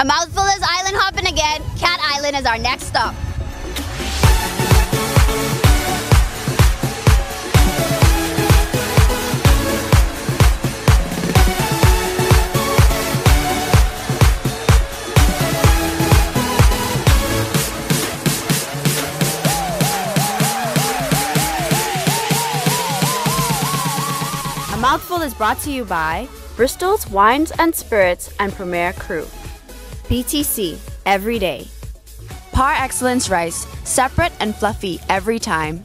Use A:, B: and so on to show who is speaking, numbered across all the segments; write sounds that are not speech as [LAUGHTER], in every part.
A: A mouthful is island hopping again. Cat Island is our next stop.
B: A Mouthful is brought to you by Bristol's Wines and Spirits and Premier Crew. BTC, every day. Par Excellence Rice, separate and fluffy every time.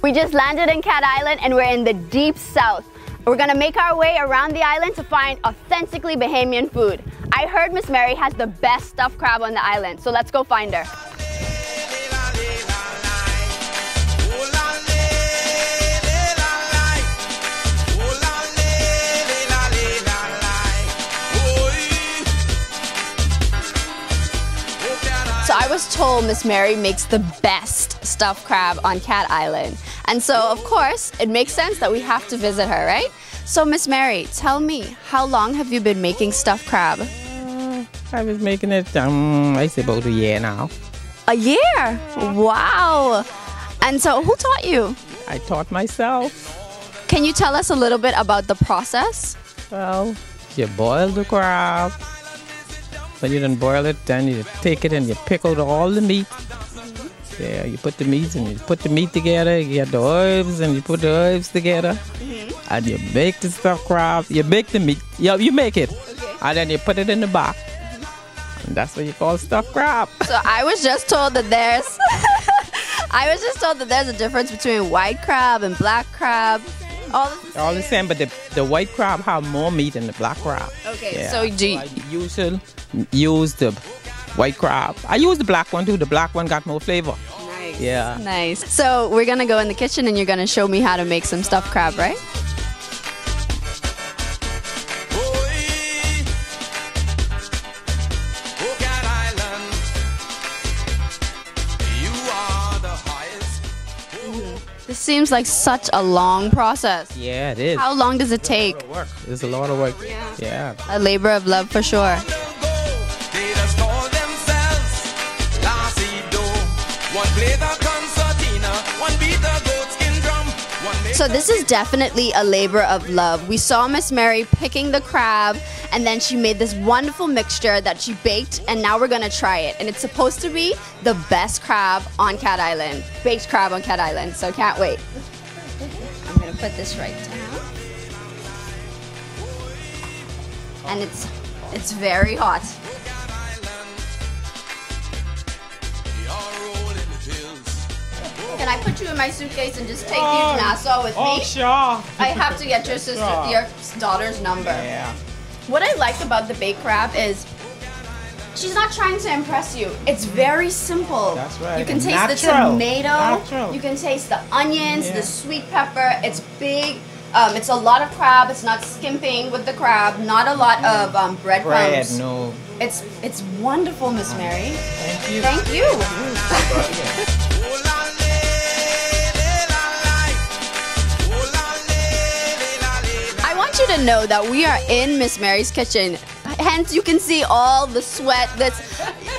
A: We just landed in Cat Island and we're in the deep south. We're gonna make our way around the island to find authentically Bahamian food. I heard Miss Mary has the best stuffed crab on the island, so let's go find her. Was told Miss Mary makes the best stuffed crab on Cat Island. And so, of course, it makes sense that we have to visit her, right? So, Miss Mary, tell me, how long have you been making stuffed crab?
C: I was making it, um, I say about a year now.
A: A year! Wow! And so, who taught you?
C: I taught myself.
A: Can you tell us a little bit about the process?
C: Well, you boil the crab. When you done boil it, then you take it and you pick out all the meat. Yeah, you put the meat and you put the meat together. You get the herbs and you put the herbs together, mm-hmm. and you make the stuffed crab. You make the meat. Yeah, you make it, and then you put it in the box. Mm-hmm. And that's what you call stuffed crab. [LAUGHS]
A: So, I was just told that there's. [LAUGHS] I was just told that there's a difference between white crab and black crab. All the
C: All the same, but the, the white crab have more meat than the black crab.
A: Okay,
C: Yeah.
A: so do you,
C: I usually use the white crab. I use the black one too. The black one got more flavor.
A: Nice.
C: Yeah.
A: Nice. So we're gonna go in the kitchen and you're gonna show me how to make some stuffed crab, right? Seems like such a long process.
C: Yeah, it is.
A: How long does it take?
C: work. It's a lot of work.
A: Yeah.
C: Yeah.
A: A labor of love for sure.
D: They just call themselves Lacido. One play the concertina, one beat the goatskin drum, one make
A: So this is definitely a labor of love. We saw Miss Mary picking the crab and then she made this wonderful mixture that she baked and now we're gonna try it. And it's supposed to be the best crab on Cat Island. Baked crab on Cat Island, so can't wait. I'm gonna put this right down. And it's it's very hot. Can I put you in my suitcase and just take you oh, to Nassau with
C: Oh,
A: me?
C: sure.
A: I have to get your sister, your daughter's number.
C: Yeah.
A: What I like about the baked crab is she's not trying to impress you. It's very simple.
C: That's right.
A: You can taste the tomato.
C: Natural.
A: You can taste the onions,
C: Yeah.
A: the sweet pepper. It's big. Um, it's a lot of crab. It's not skimping with the crab. Not a lot of um,
C: Bread,
A: breadcrumbs.
C: no.
A: It's it's wonderful, Miss Mary.
C: Thank you.
A: Thank you. I want [LAUGHS] you to know that we are in Miss Mary's kitchen. Hence, you can see all the sweat. That's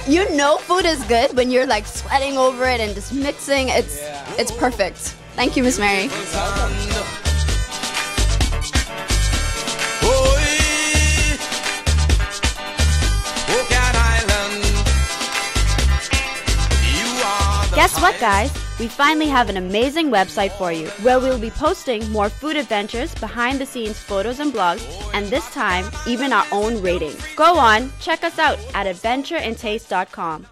A: you know, food is good when you're like sweating over it and just mixing. It's it's perfect. Thank you, Miss Mary.
B: Guess what, guys? We finally have an amazing website for you where we'll be posting more food adventures, behind the scenes photos and blogs, and this time, even our own ratings. Go on, check us out at
A: adventureintaste.com.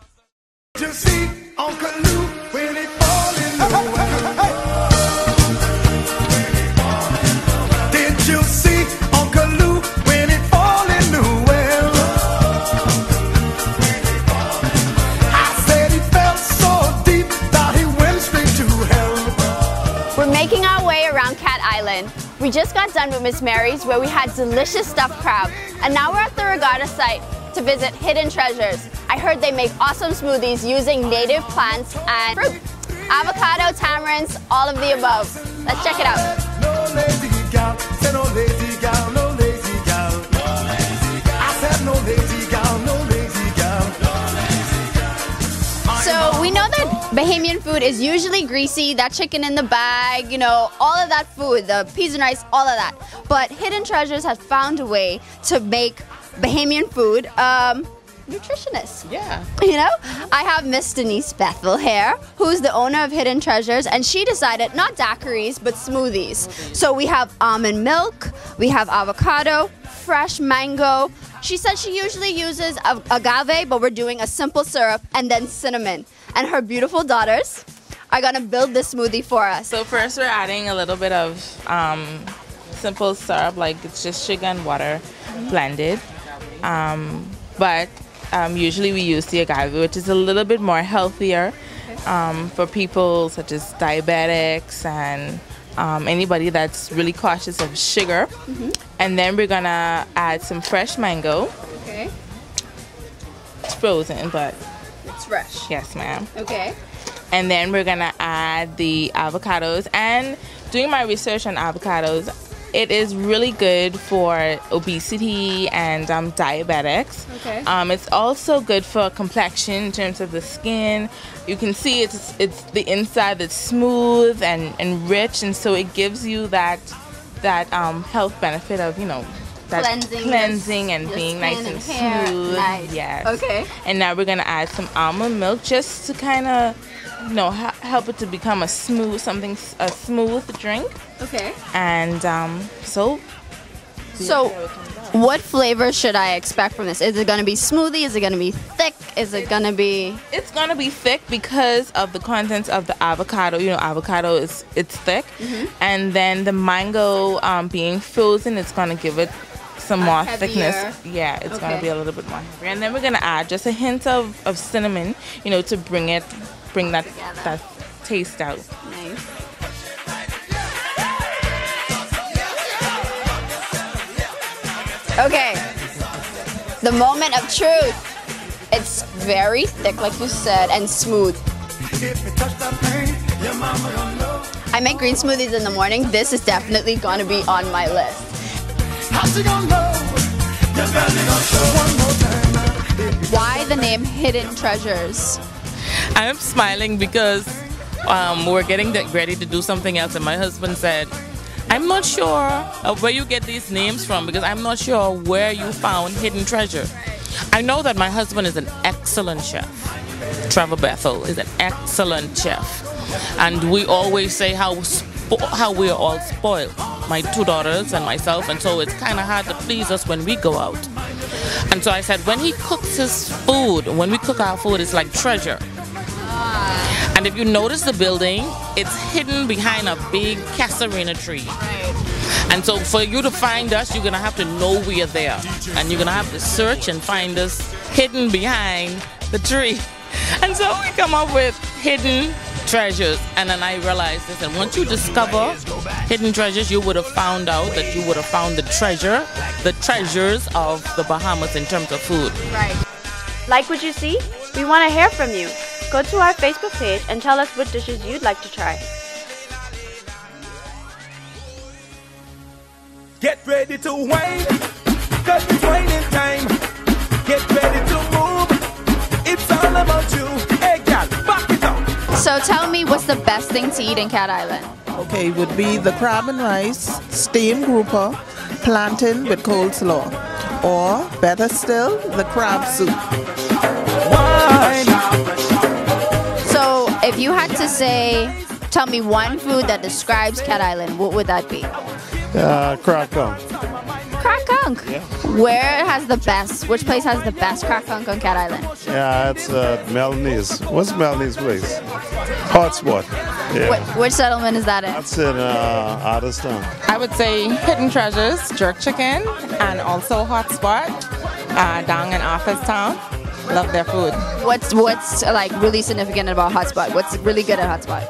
A: We just got done with Miss Mary's where we had delicious stuffed crab. And now we're at the regatta site to visit Hidden Treasures. I heard they make awesome smoothies using native plants and fruit. Avocado, tamarinds, all of the above. Let's check it out. Bahamian food is usually greasy, that chicken in the bag, you know, all of that food, the peas and rice, all of that. But Hidden Treasures has found a way to make Bahamian food um, nutritious.
E: Yeah.
A: You know, I have Miss Denise Bethel here, who's the owner of Hidden Treasures, and she decided not daiquiris but smoothies. So we have almond milk, we have avocado, fresh mango. She said she usually uses a- agave, but we're doing a simple syrup and then cinnamon. And her beautiful daughters are gonna build this smoothie for us.
E: So first we're adding a little bit of um, simple syrup, like it's just sugar and water blended. Um, but um, usually we use the agave, which is a little bit more healthier um, for people such as diabetics and um, anybody that's really cautious of sugar. And then we're gonna add some fresh mango.
A: Okay,
E: It's frozen, but
A: it's fresh.
E: yes, ma'am.
A: Okay.
E: and then we're gonna add the avocados and doing my research on avocados it is really good for obesity and um, diabetics
A: Okay.
E: um, it's also good for complexion in terms of the skin you can see it's it's the inside that's smooth and, and rich and so it gives you that that um, health benefit of you know that
A: Cleansing your-
E: cleansing and
A: your
E: being nice and,
A: and
E: smooth
A: Nice.
E: yes
A: Okay.
E: and now we're gonna add some almond milk just to kind of, you know, help it to become a smooth something, s- a smooth drink.
A: Okay.
E: And um, so
A: So, what flavor should I expect from this? Is it gonna be smoothie? Is it gonna be thick? Is it gonna be
E: it's gonna be thick because of the contents of the avocado. You know, avocado is it's thick,
A: Mm-hmm.
E: and then the mango um, being frozen, it's gonna give it some more
A: heavier-
E: thickness. Yeah, it's gonna be a little bit more heavy. And then we're gonna add just a hint of, of cinnamon, you know, to bring it, bring that
A: Together.
E: that taste out.
A: nice? Okay. The moment of truth. It's very thick, like you said, and smooth.
F: If you touch that thing, your mama gonna know.
A: I make green smoothies in the morning. This is definitely gonna be on my list.
F: How she gonna know? Your belly gonna show one more time now.
A: Why the name Hidden Treasures?
G: I'm smiling because um, we're getting ready to do something else, and my husband said, "I'm not sure of where you get these names from because I'm not sure where you found hidden treasure." I know that my husband is an excellent chef. Trevor Bethel is an excellent chef, and we always say how how we are all spoiled. My two daughters and myself, and so it's kind of hard to please us when we go out. And so I said, when he cooks his food, when we cook our food, it's like treasure. And if you notice the building, it's hidden behind a big casuarina tree. And so for you to find us, you're gonna have to know we are there. And you're gonna have to search and find us hidden behind the tree. [LAUGHS] And so we come up with hidden treasures. And then I realized this, and once you discover hidden treasures, you would have found out that you would have found the treasure, the treasures of the Bahamas in terms of food.
A: Right.
B: Like what you see? We want to hear from you. Go to our Facebook page and tell us what dishes you'd like to try.
D: Get ready to wine, cause it's raining time. Get ready to move, it's all about you. Hey, gal, back it up.
A: So tell me what's the best thing to eat in Cat Island?
H: Okay, would be the crab and rice, steamed grouper, plantain with coleslaw, or better still, the crab soup.
A: If you had to say, tell me one food that describes Cat Island, what would that be?
I: Uh, crack on.
A: Crack Conch. Where has the best? Which place has the best crack conch on Cat Island?
I: Yeah, it's uh, Melanie. What's Melanie's place? Hotspot. Yeah.
A: Wh- which settlement is that in?
I: That's in uh, Arthur's Town.
E: I would say Hidden Treasures, Jerk Chicken, and also Hotspot uh, down in Arthur's Town. Love their food.
A: What's what's like really significant about Hotspot? What's really good at Hotspot?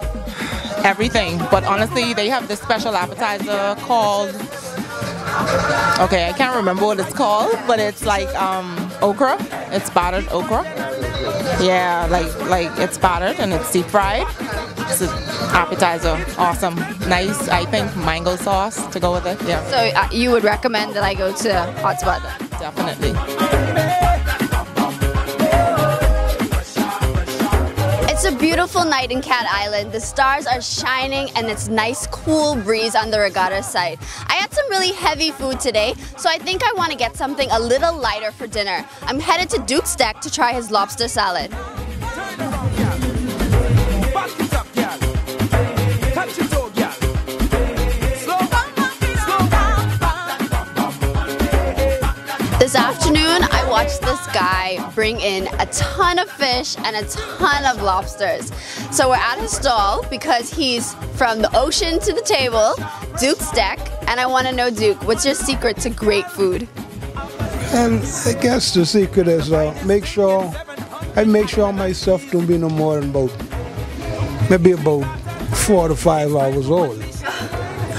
E: Everything. But honestly, they have this special appetizer called. Okay, I can't remember what it's called, but it's like um, okra. It's battered okra. Yeah, like like it's battered and it's deep fried. It's an appetizer. Awesome. Nice. I think mango sauce to go with it. Yeah,
A: So uh, you would recommend that I go to Hotspot then?
E: definitely.
A: It's a beautiful night in Cat Island. The stars are shining and it's nice cool breeze on the regatta side. I had some really heavy food today, so I think I want to get something a little lighter for dinner. I'm headed to Duke's Deck to try his lobster salad. Watched this guy bring in a ton of fish and a ton of lobsters. So we're at his stall because he's from the ocean to the table, Duke's Deck, and I want to know, Duke, what's your secret to great food?
J: And I guess the secret is uh, make sure I make sure myself don't be no more than about maybe about four to five hours old.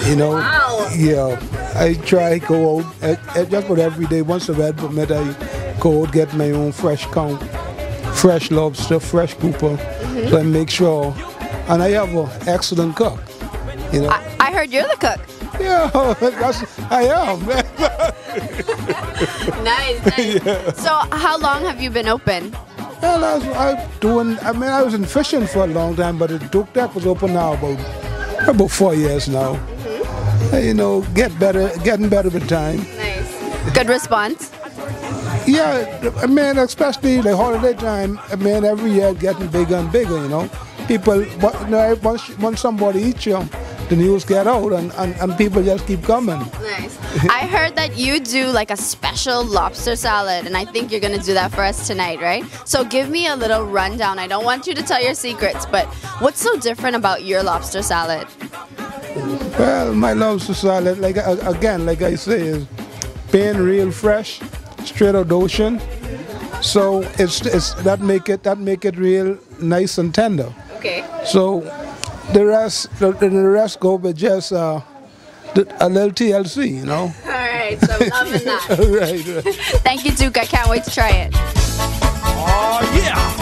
J: You know,
A: Wow.
J: yeah. I try go out I, I just about every day. Once a week, permit I out get my own fresh conch, fresh lobster, fresh grouper. So I make sure, and I have an excellent cook. You know,
A: I, I heard you're the cook.
J: yeah, [LAUGHS] that's, I am. [LAUGHS]
A: Nice. nice. [LAUGHS] So, how long have you been open?
J: Well, I was I doing. I mean, I was in fishing for a long time, but the Duke Deck was open now about about four years now. Uh, You know, get better, getting better with time.
A: Nice. Good response.
J: Yeah, I mean, especially the holiday time. I mean, every year getting bigger and bigger. You know, people. But you know, once once somebody eats you, the news get out, and, and, and people just keep coming.
A: Nice. I heard that you do like a special lobster salad, and I think you're gonna do that for us tonight, right? So give me a little rundown. I don't want you to tell your secrets, but what's so different about your lobster salad?
J: Well, my lobster salad, like again, like I say, is being real fresh, straight out the ocean. So it's it's that make it that make it real nice and tender.
A: Okay.
J: So the rest the, the rest go with just uh, the, a little TLC, you know. [LAUGHS]
A: All right. So I'm loving that. [LAUGHS]
J: right, right. [LAUGHS]
A: Thank you, Duke. I can't wait to try it.
D: Oh, yeah.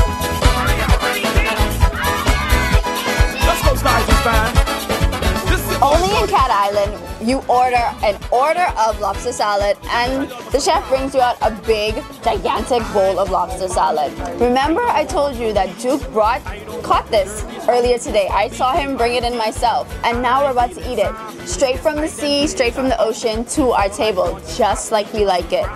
A: Island, you order an order of lobster salad, and the chef brings you out a big, gigantic bowl of lobster salad. Remember, I told you that Duke brought, caught this earlier today. I saw him bring it in myself, and now we're about to eat it. Straight from the sea, straight from the ocean to our table, just like we like it.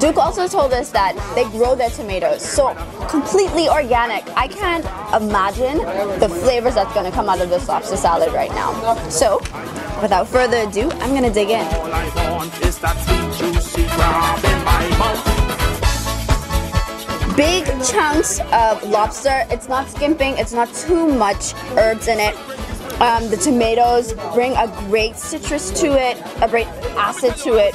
A: Duke also told us that they grow their tomatoes, so completely organic. I can't imagine the flavors that's gonna come out of this lobster salad right now. So, without further ado, I'm gonna dig in.
D: all I want is that sweet, juicy crab in my mouth.
A: Big chunks of lobster. It's not skimping, it's not too much herbs in it. Um, the tomatoes bring a great citrus to it, a great acid to it.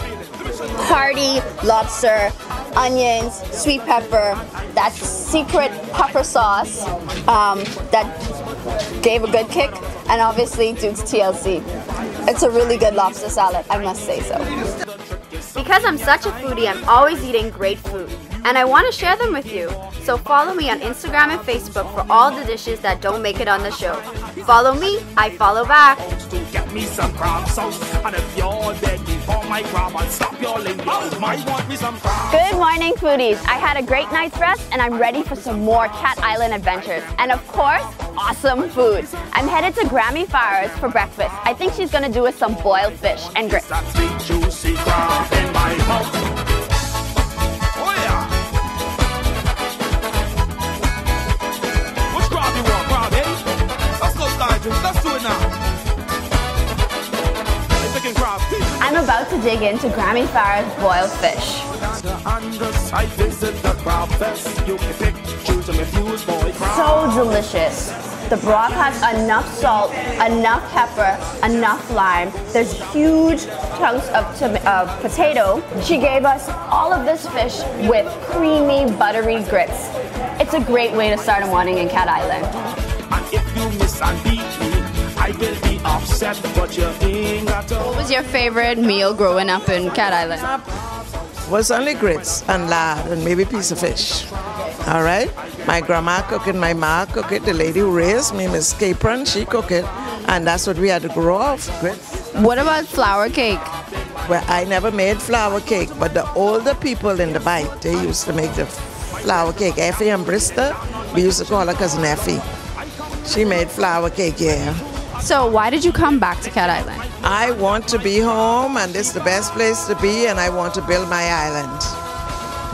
A: Hearty lobster, onions, sweet pepper, that secret pepper sauce um, that gave a good kick, and obviously Duke's TLC. It's a really good lobster salad, I must say so.
B: Because I'm such a foodie, I'm always eating great food. And I want to share them with you. So follow me on Instagram and Facebook for all the dishes that don't make it on the show. Follow me, I follow back.
D: Get me some crab sauce. And if you're begging for my crab, I'll stop your lingo. Might want me some crab.
B: Good morning, foodies. I had a great night's rest and I'm ready for some more Cat Island adventures. And of course, awesome food. I'm headed to Grammy Farah's for breakfast. I think she's gonna do us some boiled fish and grits. I'm about to dig into Grammy Farah's boiled fish. So delicious. The broth has enough salt, enough pepper, enough lime. There's huge chunks of, of potato. She gave us all of this fish with creamy, buttery grits. It's a great way to start a morning in Cat Island.
D: And if you miss and beat me, I will be upset, but you ain't got to.
A: What was your favorite meal growing up in Cat Island?
H: was only grits and lard and maybe piece of fish. All right? My grandma cook it, my ma cook it, the lady who raised me, Miss Capron, she cook it. And that's what we had to grow off, grits.
A: What about flour cake?
H: Well, I never made flour cake, but the older people in the bite, they used to make the flour cake. Effie and Bristol, we used to call her cousin Effie. She made flour cake, yeah.
A: So why did you come back to Cat Island?
H: I want to be home, and this is the best place to be, and I want to build my island.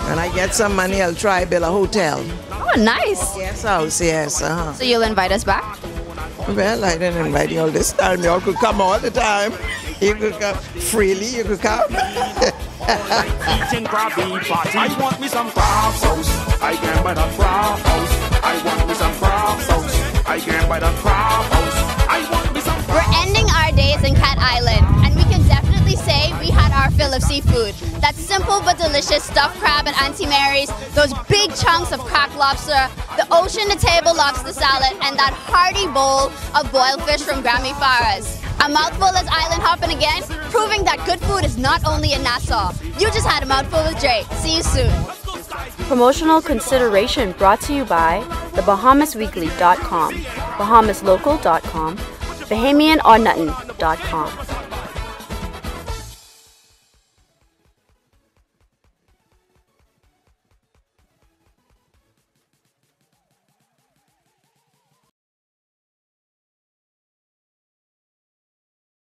H: When I get some money, I'll try build a hotel.
A: Oh, nice.
H: Yes, house, yes. Uh-huh.
A: So you'll invite us back?
H: Well, I didn't invite you all this time. You all could come all the time. You could come freely. You could come.
D: Eating Krabby Patty. I want me some crab sauce. I can buy that crab house. I want me some crab sauce. I can buy that crab house.
A: We're ending our days in Cat Island, and we can definitely say we had our fill of seafood. That simple but delicious stuffed crab at Auntie Mary's, those big chunks of cracked lobster, the ocean to table lobster salad, and that hearty bowl of boiled fish from Grammy Farah's. A mouthful is island hopping again, proving that good food is not only in Nassau. You just had a mouthful with Dre. See you soon.
B: Promotional consideration brought to you by thebahamasweekly.com, bahamaslocal.com, bahamianonnutton.com.